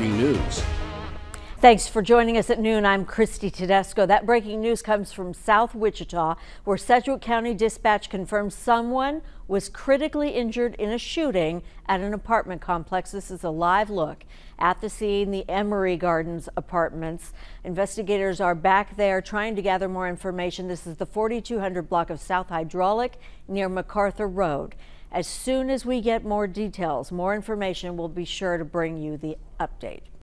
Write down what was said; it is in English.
breaking news. Thanks for joining us at noon. I'm Christy Tedesco. That breaking news comes from South Wichita, where Sedgwick County Dispatch confirms someone was critically injured in a shooting at an apartment complex. This is a live look at the scene, the Emery Gardens apartments. Investigators are back there trying to gather more information. This is the 4200 block of South Hydraulic near MacArthur Road. As soon as we get more details, more information, we'll be sure to bring you the update.